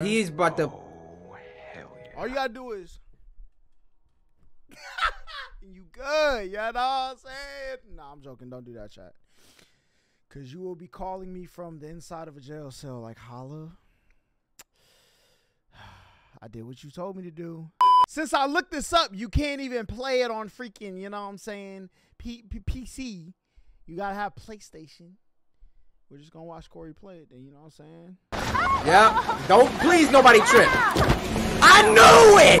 He's about to. Oh, hell yeah. All you gotta do is you good, you know what I'm saying? Nah, I'm joking. Don't do that, chat. Cause you will be calling me from the inside of a jail cell like holla. I did what you told me to do. Since I looked this up, you can't even play it on freaking, you know what I'm saying, P- P- PC. You gotta have PlayStation. We're just gonna watch Cory play it, then you know what I'm saying? Yeah. Don't please nobody trip. I knew it.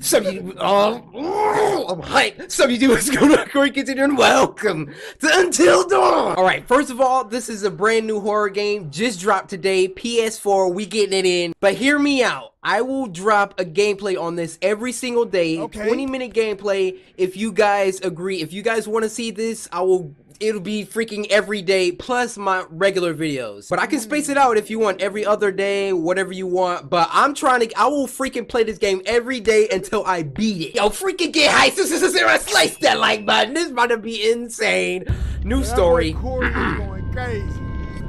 Some of you, oh, I'm hyped. Some of you do what's going on, Corey Kids, and welcome to Until Dawn. All right, first of all, this is a brand new horror game, just dropped today, PS4. We getting it in, but hear me out. I will drop a gameplay on this every single day, Okay. 20 minute gameplay. If you guys agree, if you guys want to see this, I will it'll be freaking every day plus my regular videos. But I can space it out if you want every other day, whatever you want. But I'm trying to, I will freaking play this game every day until I beat it. Yo, freaking get high, slice that like button. This about to be insane. New That story, going crazy.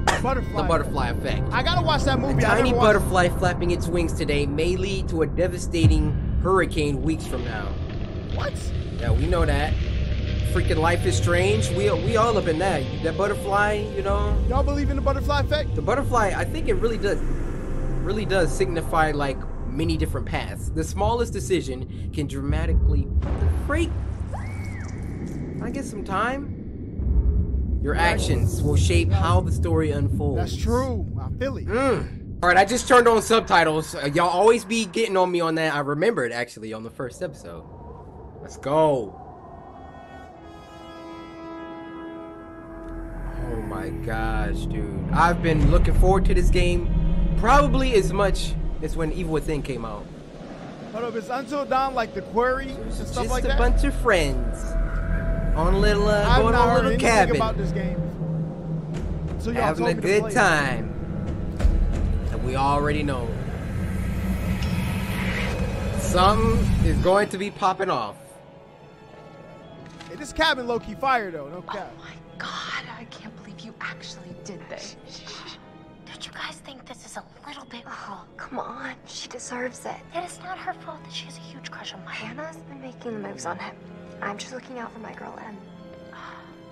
Butterfly. the butterfly effect. I gotta watch that movie. I Tiny butterfly flapping its wings today may lead to a devastating hurricane weeks from now. What? Yeah, we know that. Freaking life is strange. We we all up in that. That butterfly, you know. Y'all believe in the butterfly effect? The butterfly, I think it really does, really does signify like many different paths. The smallest decision can dramatically break. I guess some time. Your actions will shape how the story unfolds. That's true. I feel it. Mm. All right, I just turned on subtitles. Uh, y'all always be getting on me on that. I remembered actually on the first episode. Let's go. My gosh, dude. I've been looking forward to this game probably as much as when Evil Within came out. Hold up, it's Until Dawn like the Quarry and stuff just like a bunch of friends on a little, uh, I've going on a heard little cabin, about this game. So y'all having a good time. And we already know. Something is going to be popping off. Hey, this cabin low key fire though. No Oh my god, I can't believe you actually did this. Don't you guys think this is a little bit cruel? Oh, come on, she deserves it. Yet it's not her fault that she has a huge crush on Mike. Hannah's been making the moves on him. I'm just looking out for my girl Em.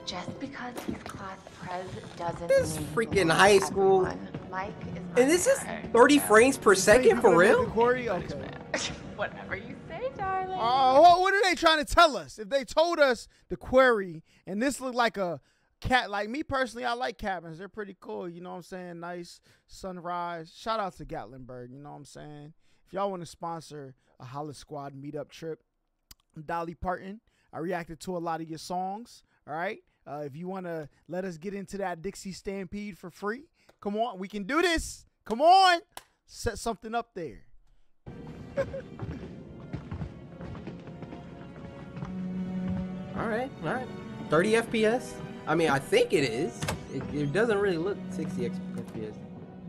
Just because he's class prez doesn't This mean freaking high school- Mike is And this is 30 Yeah. frames per second for real? Quarry? Okay. Whatever you say, darling. Uh, what, what are they trying to tell us? If they told us the Quarry and this looked like a cat, like me personally, I like cabins. They're pretty cool. You know what I'm saying? Nice sunrise. Shout out to Gatlinburg. You know what I'm saying? If y'all want to sponsor a Holla Squad meetup trip, Dolly Parton. I reacted to a lot of your songs. All right. Uh, if you want to let us get into that Dixie Stampede for free, come on. We can do this. Come on. Set something up there. All right, all right. 30 FPS? I mean, I think it is. It, it doesn't really look 60 X- FPS.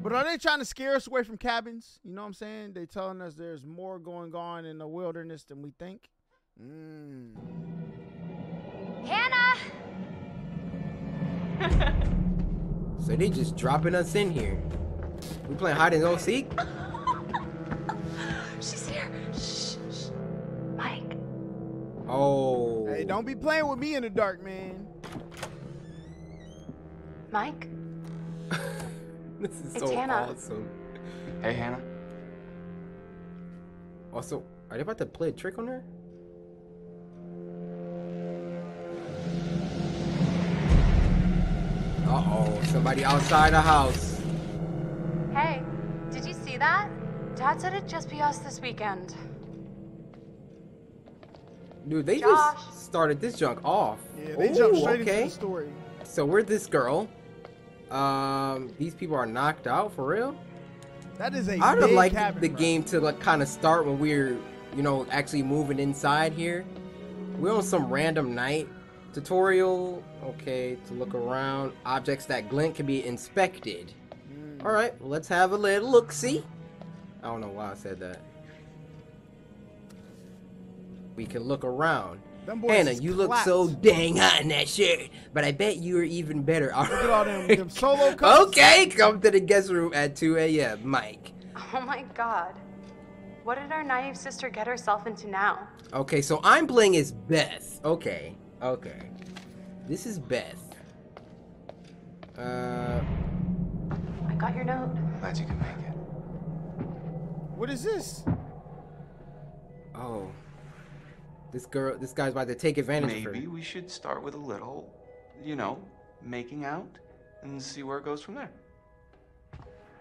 But are they trying to scare us away from cabins? You know what I'm saying? They telling us there's more going on in the wilderness than we think. Mm. Hannah! So they just dropping us in here. We playing hide and go seek? She's here. Shh, shh. Mike, Oh. Hey, don't be playing with me in the dark, man. Mike, this is It's so Hannah. awesome. Hey, Hannah. Also, are they about to play a trick on her? Uh oh, somebody outside the house. Hey, did you see that? Dad said it'd just be us this weekend. Dude, they Josh. just started this junk off. Yeah, they Ooh, jumped straight okay. into the story. So we're this girl. Um, these people are knocked out for real. That is a I'd have liked cabin, the bro. game to like kind of start when we're, you know, actually moving inside here. We're on some random night tutorial. Okay, to look around. Objects that glint can be inspected. Mm. All right, well, let's have a little look. See. I don't know why I said that. We can look around. Them Hannah, is you look so dang hot in that shirt, but I bet you are even better. Look at all them, them solo cups. Okay, come to the guest room at 2 a.m. Mike. oh Oh my god. What did our naive sister get herself into now? Okay, so I'm playing as Beth. Okay, okay. This is Beth. Uh, I got your note. Glad you can make it. What is this? oh. This girl, this guy's about to take advantage of Maybe we should start with a little, you know, making out and see where it goes from there.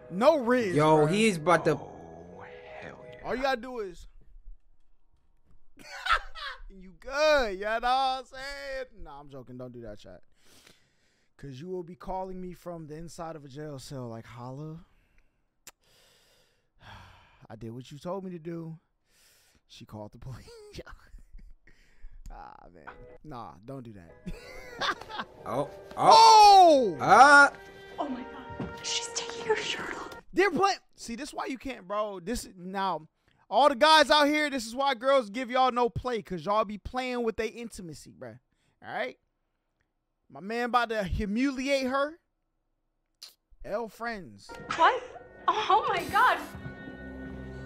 No Riz. Yo, bruh. he's about to. Oh, hell yeah. All you gotta do is. you good, you know what I'm saying? Nah, I'm joking. Don't do that, chat. Cause you will be calling me from the inside of a jail cell, like holla. I did what you told me to do. She called the police. ah man, nah, don't do that. Oh, oh, oh, ah. Oh my god. She's taking her shirt off. they're playing. See, this is why you can't, bro. This now, all the guys out here. This is why girls give y'all no play, cause y'all be playing with their intimacy, bruh. All right, my man about to humiliate her. L friends. What? Oh my god.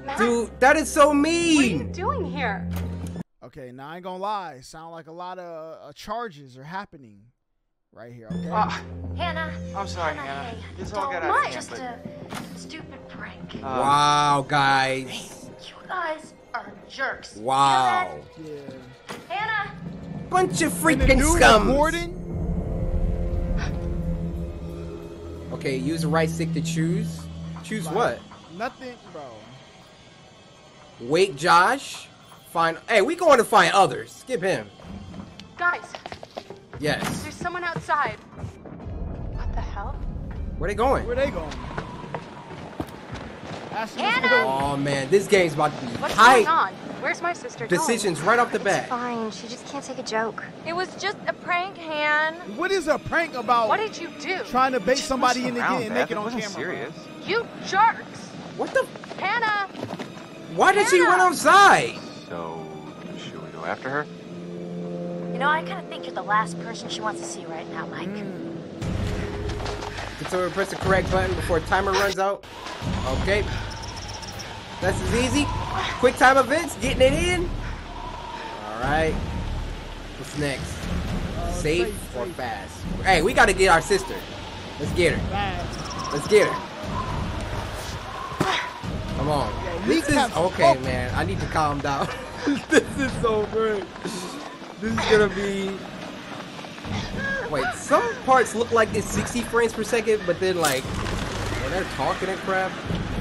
Matt, Dude, that is so mean. what are you mean. doing here? Okay, now I ain't gonna lie. Sound like a lot of uh, charges are happening right here. Okay. Ah, Hannah. I'm sorry, Hannah, Hannah. hey, This all got don't- out of it's hand, just a stupid prank. Um, Wow, guys. you guys are jerks. You know Wow. yeah. Hannah. Bunch of freaking dude scum. recording. Okay, use the right stick to choose. Choose Like, what? Nothing, bro. Wake Josh. Find. Hey, we going to find others. Skip him. Guys, Yes. there's someone outside. What the hell? Where they going? Where they going? Ashley, Hannah! Oh man, this game's about to be What's tight. going on? Where's my sister going? Decisions right off the bat. It's Fine. She just can't take a joke. It was just a prank, Han. What is a prank about? What did you do? trying to bait somebody in around, getting Beth. naked it on wasn't camera? serious. You jerks! What the? Hannah! Why did she run outside? So, should we go after her? You know, I kind of think you're the last person she wants to see right now, Mike. Hmm. So press the correct button before timer runs out. Okay. That's as easy. Quick time events, getting it in. All right. What's next? safe safe, or safe. fast? Hey, we gotta get our sister. Let's get her. Bad. Let's get her. Come on. This is kneecaps okay, up. man. I need to calm down. this is so great. This is gonna be. Wait, some parts look like it's 60 frames per second, but then like when they're talking and crap.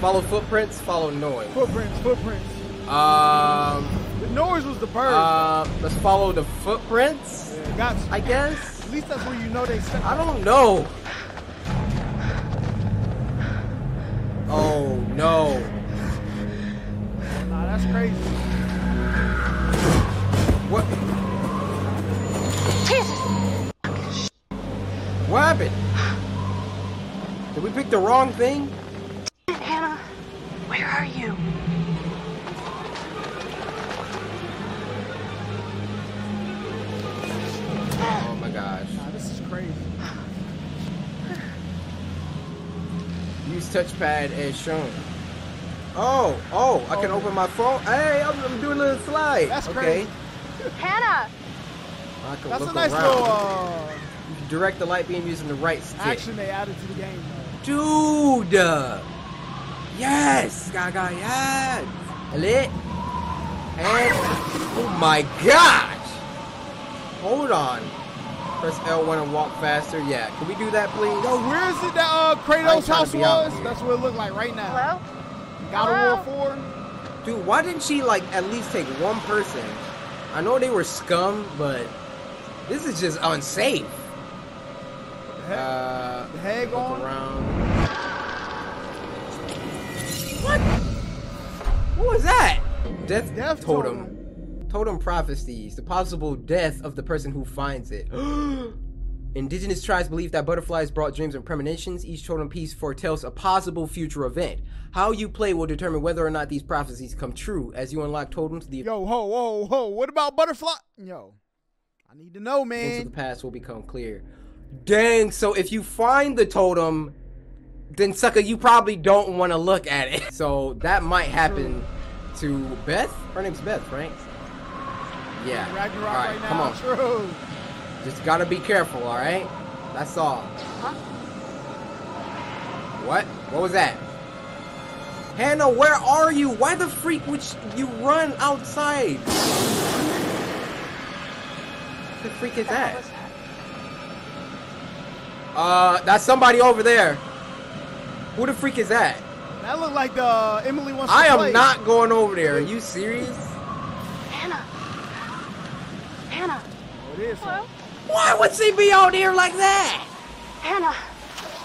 Follow footprints, follow noise. Footprints, footprints. Um, The noise was the bird. uh, let's follow the footprints. yeah. I guess. At least that's where you know they stepped. I don't know. Oh no. Nah, that's crazy. What? What happened? Did we pick the wrong thing? Hannah, where are you? Oh my gosh. Nah, this is crazy. Use touchpad as shown. Oh, oh, I can Oh. open my phone. Hey, I'm, I'm doing a little slide. That's okay. crazy. Hannah! I can That's look a nice around. little uh, direct the light beam using the right stick. action they added to the game. Though. Dude! Yes! Gaga, yes! Lit. And, oh my gosh! Hold on. Press L1 and walk faster. Yeah, can we do that, please? Yo, where is it that uh, Kratos' house was? That's what it looked like right now. Hello? God Hello? of War 4? Dude, why didn't she, like, at least take one person? I know they were scum, but this is just unsafe. The heck, Uh, the head look gone? around. What? What was that? Death, Death totem. Totem prophecies. The possible death of the person who finds it. Indigenous tribes believe that butterflies brought dreams and premonitions. Each totem piece foretells a possible future event. How you play will determine whether or not these prophecies come true. As you unlock totems, the Yo, ho, whoa, whoa. What about Butterfly? Yo, I need to know, man. of the past will become clear. Dang, so if you find the totem, then sucker, you probably don't want to look at it. So that might happen to Beth. Her name's Beth, right? Yeah. Ragnarok all right, right now. come on. True. Just gotta be careful, all right? That's all. What? What was that? Hannah, where are you? Why the freak would you run outside? What the freak is that? Uh, that's somebody over there. Who the freak is that? That looked like the Emily wants to I am play. not going over there. Are you serious? Hannah. Hannah. Oh, it is. Hello? Why would she be out here like that? Hannah.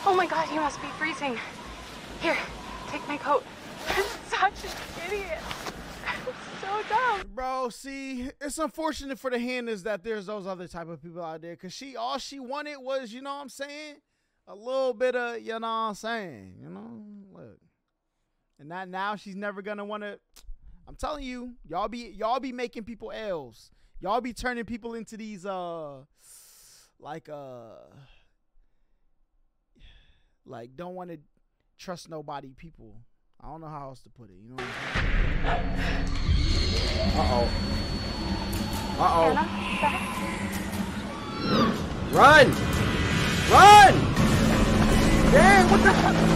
Oh my god, you must be freezing. Here, take my coat. I'm such an idiot. I'm so dumb. Bro, see, it's unfortunate for the Hannahs that there's those other type of people out there. Cause she all she wanted was, you know what I'm saying? A little bit of, you know what I'm saying, you know? Look. And that now she's never gonna wanna I'm telling you, y'all be y'all be making people L's. Y'all be turning people into these uh like uh like don't wanna trust nobody people. I don't know how else to put it, you know what I'm saying? Uh-oh. Uh-oh. Hannah, Run! Run! Dang, what the?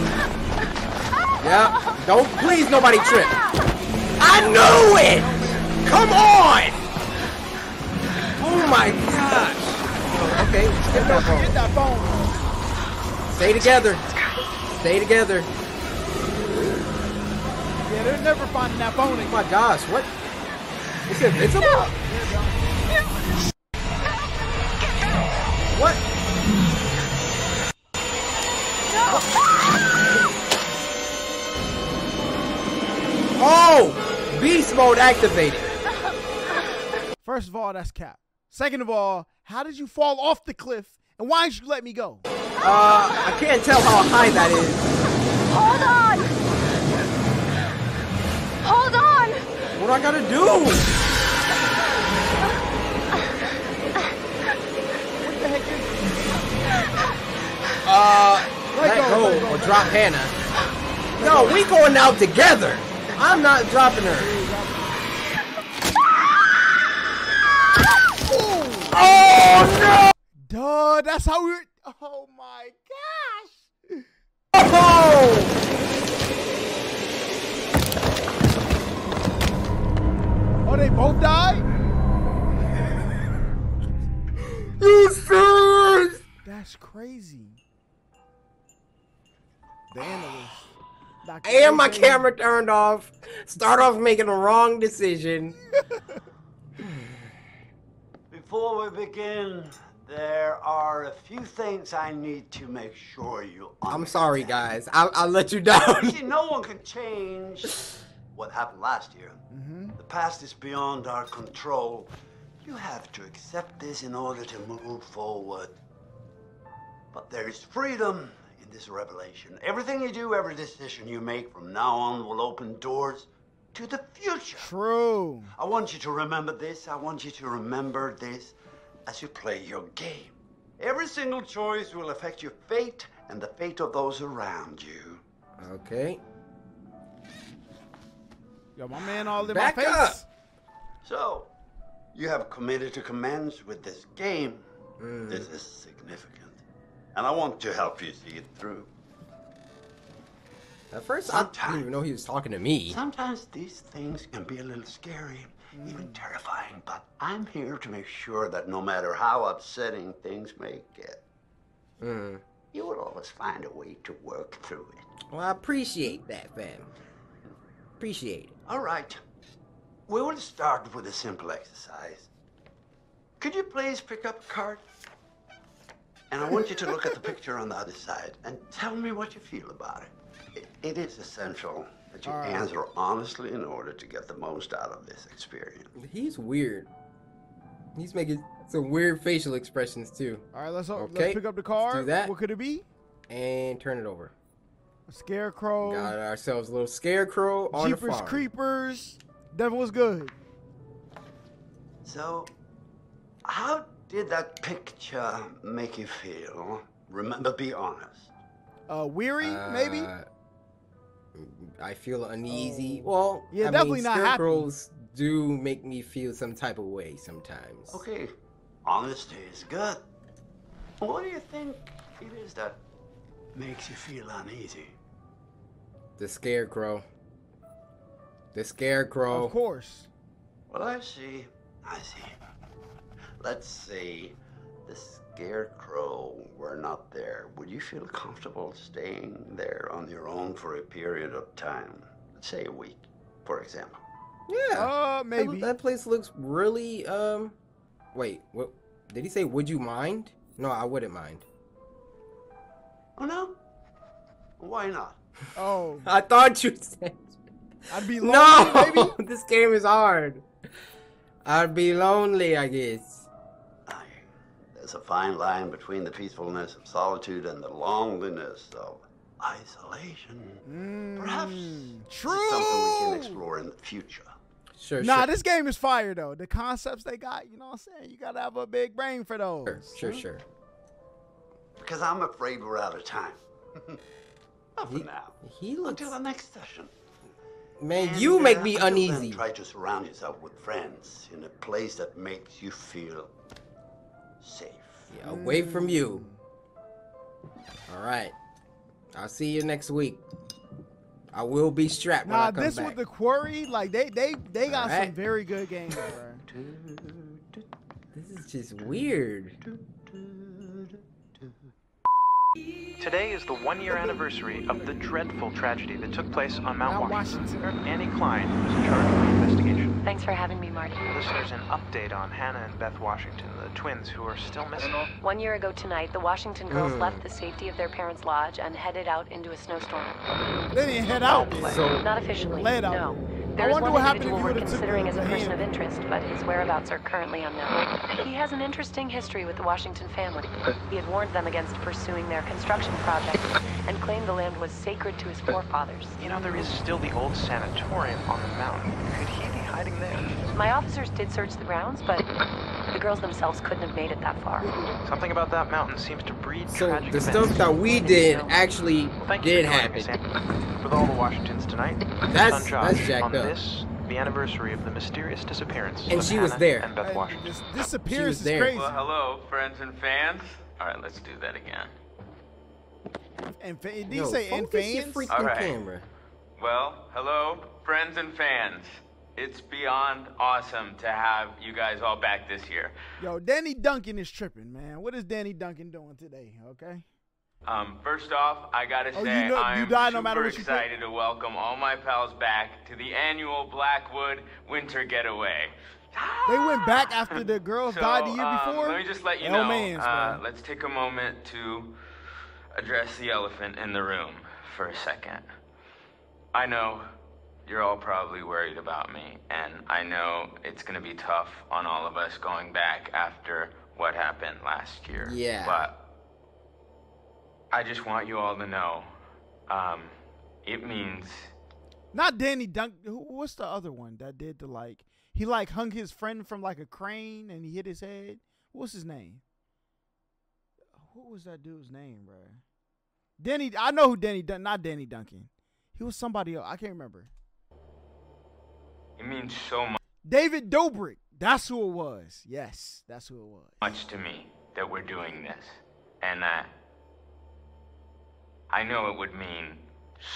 Yeah, don't please nobody trip. I knew it! Come on! Oh my gosh! Oh, okay, skip that Get phone. that phone. Stay together. Stay together. Yeah, they're never finding that phone Oh my gosh, what? It's invincible? What? Oh! Beast mode activated. First of all, that's cap. Second of all, how did you fall off the cliff? And why didn't you let me go? Uh, I can't tell how high that is. Hold on! Hold on! What do I gotta do? Uh, let, go, go, let go, or drop Hannah. No, we going out together. I'm not dropping her. Duh, that's how we Oh my gosh. Oh! Oh, they both died? You serious? That's crazy. The analyst. Dr. And my AJ. camera turned off. Start off making the wrong decision. Before we begin, there are a few things I need to make sure you understand. I'm sorry, guys. I I let you down. See, no one can change what happened last year. Mm-hmm. The past is beyond our control. You have to accept this in order to move forward. But there is freedom in this revelation. Everything you do, every decision you make from now on will open doors to the future. True. I want you to remember this. I want you to remember this as you play your game. Every single choice will affect your fate and the fate of those around you. Okay. Yo, my man all in Back my face. up. So, you have committed to commence with this game. Mm. This is significant. And I want to help you see it through. At first, I didn't even know he was talking to me. Sometimes these things can be a little scary, even terrifying, but I'm here to make sure that no matter how upsetting things may get, Mm. you will always find a way to work through it. Well, I appreciate that, fam. Appreciate it. All right. We will start with a simple exercise. Could you please pick up a card? And I want you to look at the picture on the other side and tell me what you feel about it. It, it is essential that you All right. answer honestly in order to get the most out of this experience. He's weird. He's making some weird facial expressions too. All right, let's, uh, Okay, let's pick up the let's do that. What could it be? And turn it over. A scarecrow. Got ourselves a little scarecrow on the Jeepers farm. Creepers. Devil was good. So, how did that picture make you feel? Remember, be honest. Uh, weary, uh, maybe. I feel uneasy. Oh. Well, Oh. Yeah, I definitely mean, not happy. scarecrows do make me feel some type of way sometimes. Okay, honesty is good. What do you think it is that makes you feel uneasy? The scarecrow. The scarecrow. Of course. Well, I see. I see. Let's see. the scarecrow were not there. Would you feel comfortable staying there on your own for a period of time? Let's say a week, for example. Yeah. Uh, That- maybe. That, place looks really um wait, what did he say would you mind? No, I wouldn't mind. Oh no? Why not? Oh, I thought you said I'd be lonely, No maybe. this game is hard. I'd be lonely, I guess. Aye. There's a fine line between the peacefulness of solitude and the loneliness of isolation. Perhaps this True. is something we can explore in the future. Sure, Nah, sure. this game is fire though. The concepts they got, you know what I'm saying? You gotta have a big brain for those. Sure, sure, sure. Because I'm afraid we're out of time. Not for He- now. He looks Until the next session. Man, And, you uh, make me until then, uneasy. try to surround yourself with friends in a place that makes you feel safe. Yeah, away from you. All right. I'll see you next week. I will be strapped when I Nah, come this back. with the quarry, like they they they got some very good games, bro. This is just weird. Today is the one year anniversary of the dreadful tragedy that took place on Mount, Mount Washington. Washington. Annie Klein was in charge of the investigation. Thanks for having me, Marty. Listeners, an update on Hannah and Beth Washington, the twins who are still missing. One year ago tonight, the Washington girls Hmm. left the safety of their parents' lodge and headed out into a snowstorm. They didn't head out. Foul there. play. So Not officially, Lay it out no. there. There I is wonder one what happened if individual you we're considering the- as a the person of hand. interest, but his whereabouts are currently unknown. He has an interesting history with the Washington family. He had warned them against pursuing their construction project and claimed the land was sacred to his forefathers. You know, there is still the old sanatorium on the mountain. Could he be hiding there? My officers did search the grounds, but the girls themselves couldn't have made it that far. Something about that mountain seems to breed So tragic the events. stuff that we did actually Well, thank you did for happen. Annie. With all the Washingtons tonight, That's- son Josh, that's jacked on up. this, the anniversary of the mysterious disappearance And of she was Hannah there. and Beth Hey, Washington. This disappearance is there. crazy. Well, hello, friends and fans. All right, let's do that again. And fa- did he Yo, say and focus your fans? freaking All right. camera. Well, hello, friends and fans. It's beyond awesome to have you guys all back this year. Yo, Danny Duncan is tripping, man. What is Danny Duncan doing today? Okay. Um, first off, I gotta Oh, you say know- you die super no matter what you pick? excited to welcome all my pals back to the annual Blackwood Winter Getaway. They went back after the girls So, died the year um, before. let me just let you know. mans, uh, let's take a moment to address the elephant in the room for a second. I know you're all probably worried about me, and I know it's gonna be tough on all of us going back after what happened last year. Yeah. But I just want you all to know, um, it means Not Danny Dunk. Who- What's the other one that did the like? He like hung his friend from like a crane and he hit his head. What's his name? What was that dude's name, bro? Danny. I know who Danny. Dun- not Danny Duncan. He was somebody else. I can't remember. It means so mu- David Dobrik. That's who it was. Yes, that's who it was. much to me that we're doing this, and uh, I know it would mean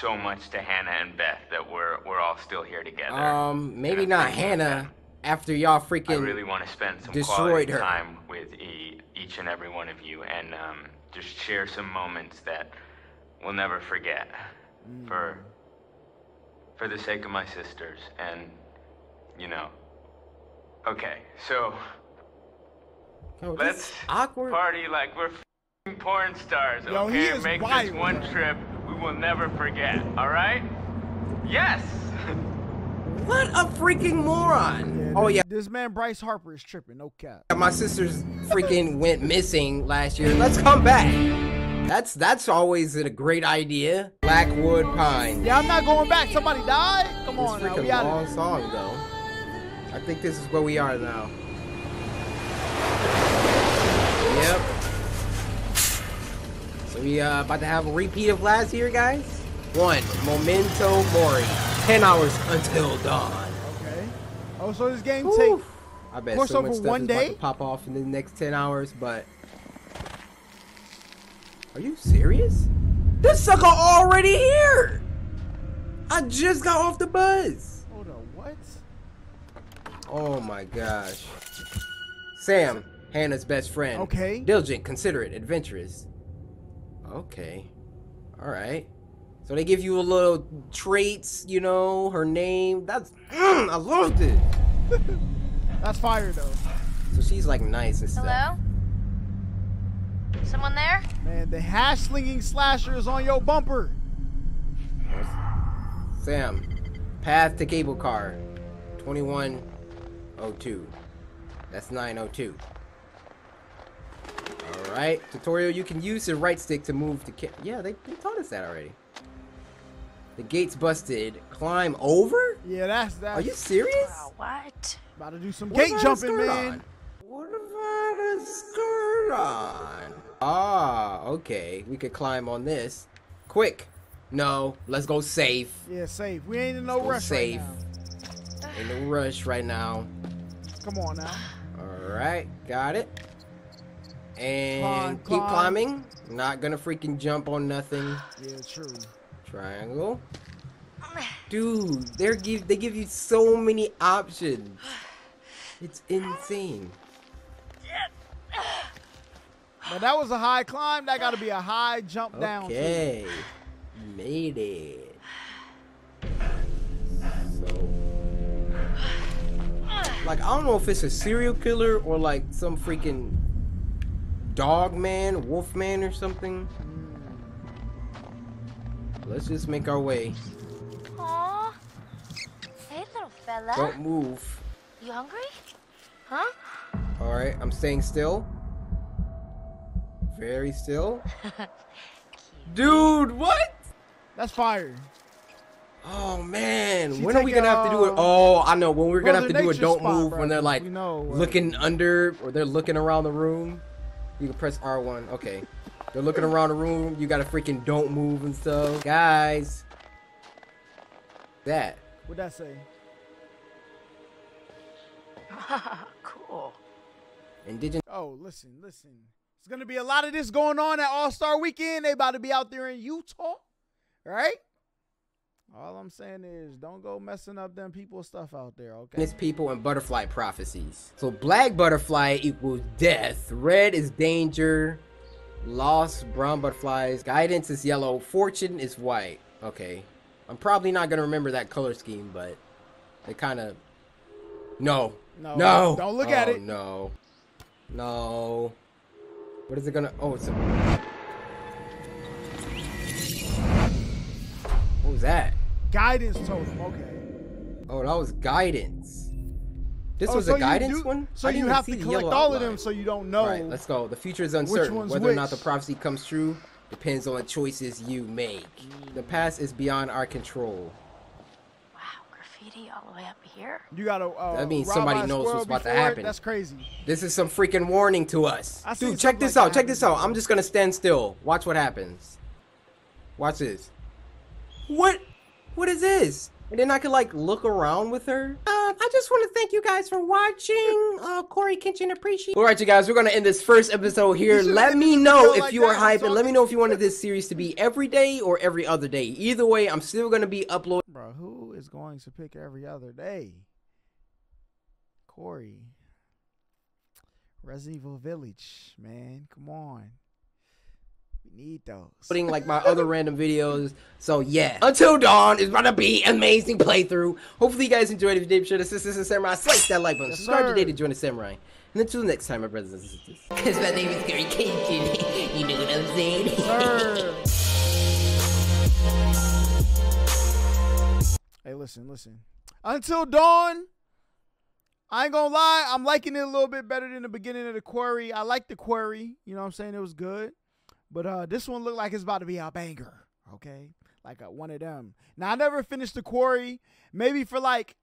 so much to Hannah and Beth that we're we're all still here together. Um, maybe not Hannah. After y'all freaking I freaking really want to spend some destroyed quality her. time with e- each and every one of you, and um, just share some moments that we'll never forget. For for the sake of my sisters, and you know. Okay, so Oh, let's awkward. party like we're f***ing porn stars. Yo, okay, he is make wild. this one trip we will never forget. All right? Yes. What a freaking moron! Oh this, yeah, This man Bryce Harper is tripping. No cap. my sisters freaking went missing last year. Let's come back. That's that's always a great idea. Blackwood Pine. Yeah, I'm not going back. Somebody died. Come This on now. freaking We out long song though. I think this is where we are now. Yep. So we uh, about to have a repeat of last year, guys. One, Memento Mori. Ten hours until dawn. Okay. Oh, so this game Whew. take I bet so much stuff one is about to pop off in the next ten hours, but are you serious? This sucker already here. I just got off the bus. Hold on, what? Oh my gosh. Sam, Hannah's best friend. Okay. Diligent, considerate, adventurous. Okay. Alright. So they give you a little traits, you know, her name. That's mm, I loved it. That's fire though. So she's like nice and stuff. Hello? Someone there? Man, the hash slinging slasher is on your bumper. Sam, path to cable car, 2102. That's 902. Alright, tutorial, you can use the right stick to move to ca- Yeah, they, they taught us that already. The gate's busted. Climb over? Yeah, that's that. Are you serious? What? About to do some What gate if I had a jumping, man. on? What if I had a skirt on? Ah, okay. We could climb on this. Quick. No, let's go safe. Yeah, safe. We ain't in no Let's go rush safe. right now. In no rush right now. Come on now. Alright, got it. And Climb, keep climb. climbing. Not gonna freaking jump on nothing. Yeah, true. Triangle. Dude, they give they give you so many options. It's insane. Now that was a high climb. That got to be a high jump down. too. Okay. Made it. Like I don't know if it's a serial killer or like some freaking dog man, wolf man or something. Let's just make our way. Aw. Hey, little fella. Don't move. You hungry? Huh? Alright, I'm staying still. Very still. Dude, what? That's fire. Oh man, She when are we gonna have to do it? Oh, I know when we're gonna have to do it. Nature Don't spot, move bro. when they're like We know, looking under or they're looking around the room. You can press R1. Okay, they're looking around the room. You gotta freaking don't move and stuff, guys. That What'd that say? cool. indigenous. Oh, listen, listen. It's gonna be a lot of this going on at All Star Weekend. They about to be out there in Utah, right? All I'm saying is, don't go messing up them people's stuff out there, okay? It's people and butterfly prophecies. So black butterfly equals death. Red is danger. Lost brown butterflies. Guidance is yellow. Fortune is white. Okay. I'm probably not gonna remember that color scheme, but they kind of. No. No, No. don't look at Oh, it. No. No. What is it gonna? Oh, it's a. What was that? Guidance totem, okay. Oh, that was guidance. This Oh, was so a you guidance do- one. So you have to collect yellow all of them so you don't know. All right, let's go. The future is uncertain. one's Whether or not the prophecy comes true depends on the choices you make. The past is beyond our control. Wow, graffiti all the way up here. You gotta. Uh, That means somebody knows what's about to before it? happen. That's crazy. This is some freaking warning to us. I Dude, check this like out. Check this out. I'm just gonna stand still. Watch what happens. Watch this. What? What is this? And then I could like look around with her. Uh, I just want to thank you guys for watching. Uh, CoryxKenshin appreciate. All right, you guys, we're gonna end this first episode here. Let me know if like you are that. I'm hyped, and let me know if you wanted this series to be every day or every other day. Either way, I'm still gonna be uploading. Bro, who is going to pick every other day? Cory. Resident Evil Village, man. Come on. We need those. putting like my other random videos. So yeah, until dawn is gonna be amazing playthrough. Hopefully you guys enjoyed. If you did, be sure to assist the samurai, slice that like button, Yes, subscribe sir. today to join the samurai. And until next time, my brothers and sisters. Cause my name is CoryxKenshin. you know what I'm saying? Sir. hey, listen, listen. Until dawn, I ain't gonna lie, I'm liking it a little bit better than the beginning of the Quarry. I like the Quarry, you know what I'm saying? It was good. But uh this one looked like it's about to be a banger, okay? Like a, one of them. Now I never finished the quarry. Maybe for like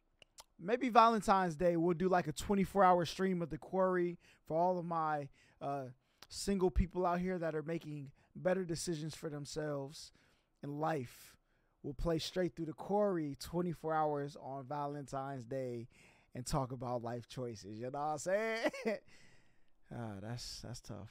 maybe Valentine's Day we'll do like a 24 hour stream of the quarry for all of my uh single people out here that are making better decisions for themselves in life We'll play straight through the quarry 24 hours on Valentine's Day and talk about life choices. You know what I'm saying? ah, that's that's tough.